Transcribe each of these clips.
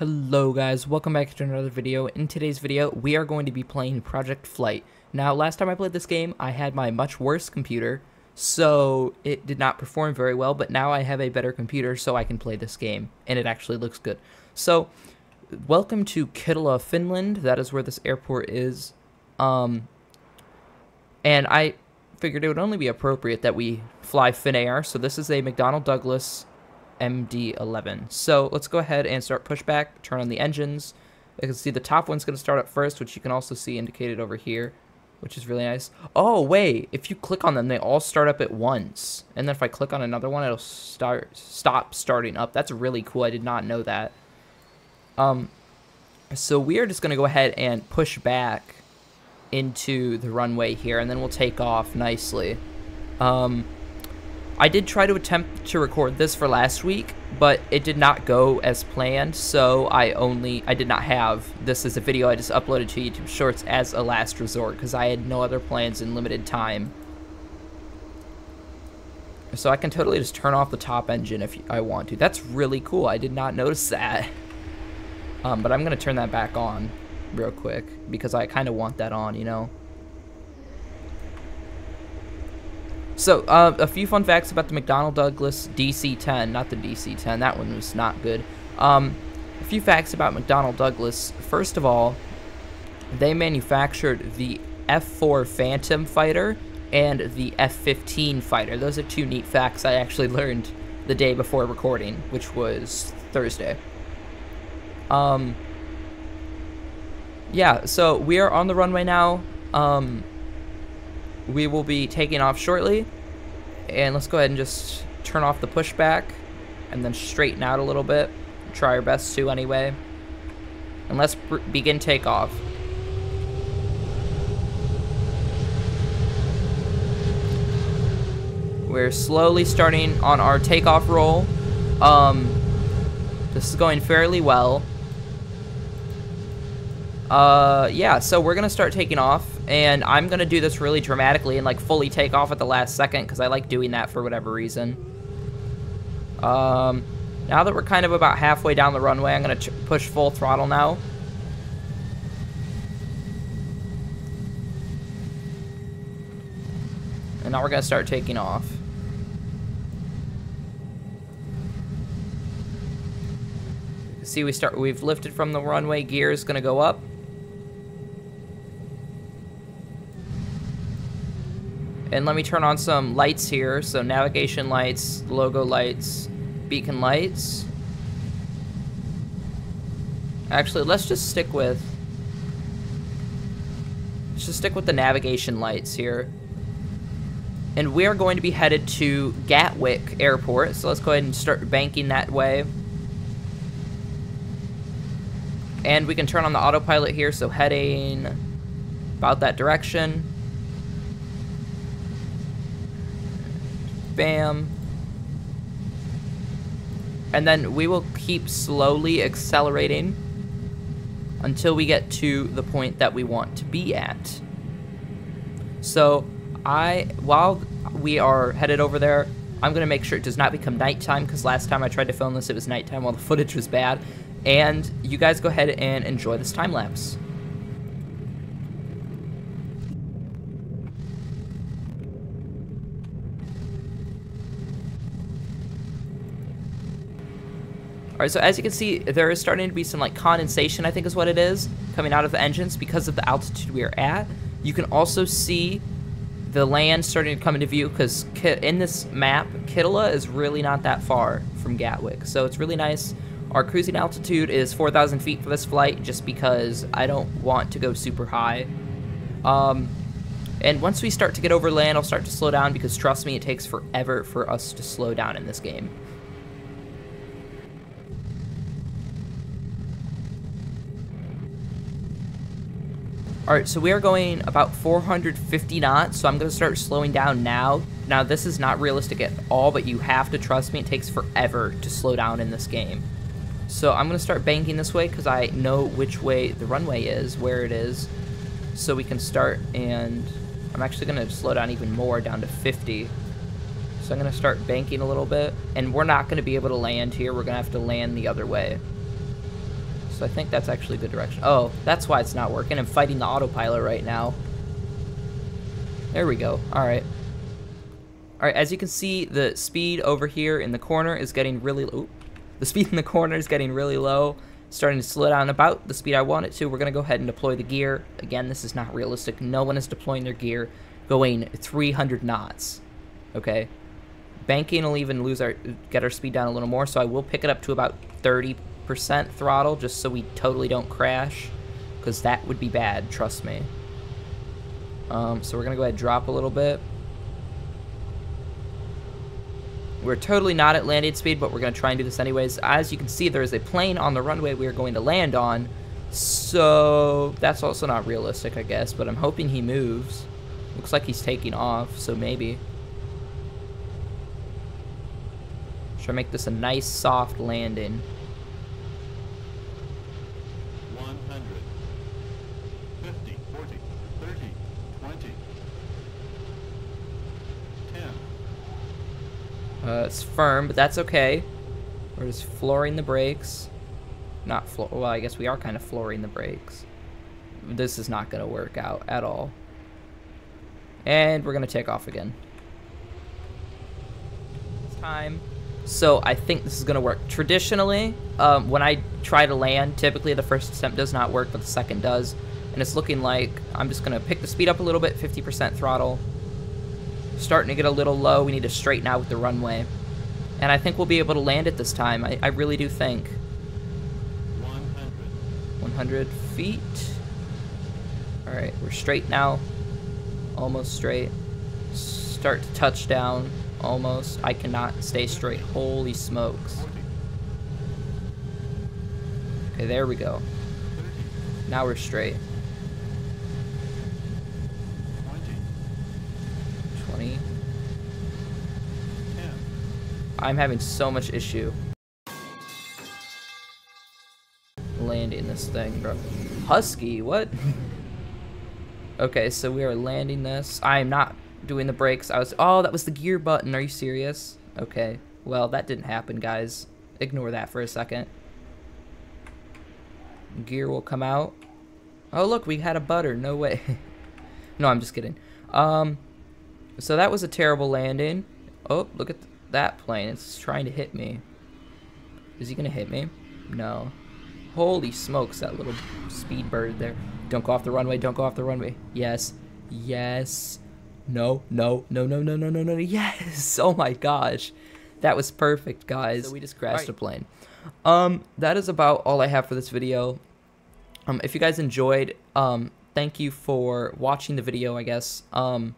Hello guys, welcome back to another video. In today's video, we are going to be playing Project Flight. Now, last time I played this game, I had my much worse computer, so it did not perform very well, but now I have a better computer so I can play this game, and it actually looks good. So, welcome to Kittilä, Finland. That is where this airport is. Um, and I figured it would only be appropriate that we fly Finnair, so this is a McDonnell Douglas MD-11. So let's go ahead and start pushback, turn on the engines. You can see the top one's going to start up first, which you can also see indicated over here, which is really nice. Oh, wait, if you click on them, they all start up at once. And then if I click on another one, it'll start stop starting up. That's really cool. I did not know that. Um, so we are just going to go ahead and push back into the runway here, and then we'll take off nicely. Um, I did try to attempt to record this for last week, but it did not go as planned, so I only, I did not have this as a video, I just uploaded to YouTube Shorts as a last resort, because I had no other plans in limited time. So I can totally just turn off the top engine if I want to. That's really cool, I did not notice that. Um, but I'm going to turn that back on real quick, because I kind of want that on, you know? So, uh, a few fun facts about the McDonnell Douglas DC-10, not the DC-10, that one was not good. Um, a few facts about McDonnell Douglas. First of all, they manufactured the F-4 Phantom fighter and the F-15 fighter. Those are two neat facts I actually learned the day before recording, which was Thursday. Um, yeah, so we are on the runway now. Um, we will be taking off shortly. And let's go ahead and just turn off the pushback and then straighten out a little bit. Try our best to anyway. And let's begin takeoff. We're slowly starting on our takeoff roll. Um, this is going fairly well. Uh, yeah, so we're gonna start taking off, and I'm gonna do this really dramatically and like fully take off at the last second because I like doing that for whatever reason. Um, now that we're kind of about halfway down the runway, I'm gonna push full throttle now. And now we're gonna start taking off. See, we start. We've lifted from the runway. Gear is gonna go up. And let me turn on some lights here. So navigation lights, logo lights, beacon lights. Actually, let's just stick with... Let's just stick with the navigation lights here. And we are going to be headed to Gatwick Airport. So let's go ahead and start banking that way. And we can turn on the autopilot here, so heading about that direction. Bam. And then we will keep slowly accelerating until we get to the point that we want to be at. So I, while we are headed over there, I'm going to make sure it does not become nighttime because last time I tried to film this, it was nighttime while the footage was bad. And you guys go ahead and enjoy this time lapse. Alright, so as you can see, there is starting to be some like condensation, I think is what it is, coming out of the engines because of the altitude we are at. You can also see the land starting to come into view because in this map, Kittilä is really not that far from Gatwick. So it's really nice. Our cruising altitude is 4,000 feet for this flight just because I don't want to go super high. Um, and once we start to get over land, I'll start to slow down because trust me, it takes forever for us to slow down in this game. Alright, so we are going about 450 knots, so I'm going to start slowing down now. Now, this is not realistic at all, but you have to trust me, it takes forever to slow down in this game. So I'm going to start banking this way because I know which way the runway is, where it is. So we can start, and I'm actually going to slow down even more, down to 50. So I'm going to start banking a little bit, and we're not going to be able to land here. We're going to have to land the other way. So I think that's actually the direction. Oh, that's why it's not working. I'm fighting the autopilot right now. There we go. Alright. Alright, as you can see, the speed over here in the corner is getting really low. The speed in the corner is getting really low. Starting to slow down about the speed I want it to. We're going to go ahead and deploy the gear. Again, this is not realistic. No one is deploying their gear going 300 knots. Okay? Banking will even lose our get our speed down a little more, so I will pick it up to about 30% throttle just so we totally don't crash. Because that would be bad, trust me. Um, so we're to go ahead and drop a little bit. We're totally not at landing speed, but we're to try and do this anyways. As you can see, there is a plane on the runway we are going to land on. So that's also not realistic, I guess, but I'm hoping he moves. Looks like he's taking off, so maybe. Should I make this a nice soft landing? 100, 50, 40, 30, 20, 10. Uh, it's firm, but that's okay. We're just flooring the brakes. Not floor. Well, I guess we are kind of flooring the brakes. This is not going to work out at all. And we're going to take off again. Time. So I think this is going to work. Traditionally, um, when I try to land, typically the first attempt does not work, but the second does. And it's looking like I'm just going to pick the speed up a little bit, 50% throttle. Starting to get a little low. We need to straighten out with the runway. And I think we'll be able to land it this time. I, I really do think. 100, 100 feet. Alright, we're straight now. Almost straight. Start to touch down. Almost. I cannot stay straight. Holy smokes. Okay, there we go. Now we're straight. I'm having so much issue landing this thing, bro. Husky, what? okay, so we are landing this. I am not doing the brakes. I was. Oh, that was the gear button. Are you serious? Okay. Well, that didn't happen, guys. Ignore that for a second. Gear will come out. Oh, look, we had a butter. No way. no, I'm just kidding. Um, so that was a terrible landing. Oh, look at that plane. It's trying to hit me. Is he gonna hit me? No. Holy smokes, that little speed bird there. Don't go off the runway, don't go off the runway. Yes. Yes. No, no, no, no, no, no, no, no, yes! Oh my gosh. That was perfect, guys. So we just crashed Right. a plane. Um, that is about all I have for this video. Um, if you guys enjoyed, um, thank you for watching the video, I guess. Um,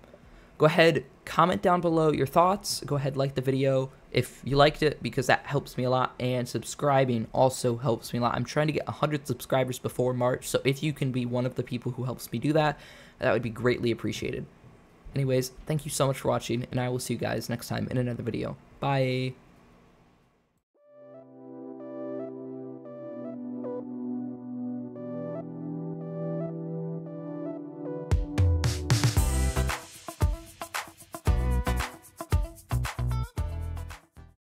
go ahead, comment down below your thoughts. Go ahead, like the video if you liked it because that helps me a lot. And subscribing also helps me a lot. I'm trying to get 100 subscribers before March, so if you can be one of the people who helps me do that, that would be greatly appreciated. Anyways, thank you so much for watching, and I will see you guys next time in another video. Bye.